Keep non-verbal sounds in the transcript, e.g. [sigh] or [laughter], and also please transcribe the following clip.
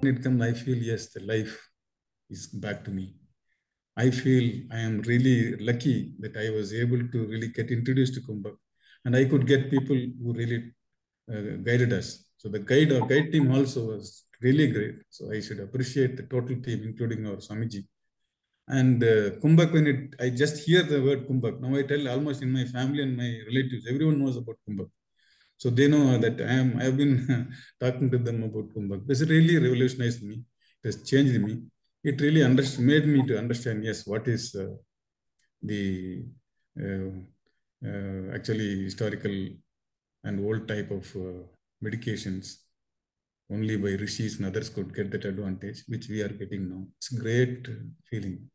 When it comes, I feel yes, the life is back to me. I feel I am really lucky that I was able to really get introduced to Kumbh, and I could get people who really uh, guided us. So the guide or guide team also was really great. So I should appreciate the total team, including our Swamiji. And uh, when it, I just hear the word Kumbhak, now I tell almost in my family and my relatives, everyone knows about Kumbhak. So they know that I am, I've been [laughs] talking to them about Kumbhak. This really revolutionized me. It has changed me. It really made me to understand, yes, what is uh, the uh, uh, actually historical and old type of uh, medications. Only by rishis and others could get that advantage, which we are getting now. It's a great feeling.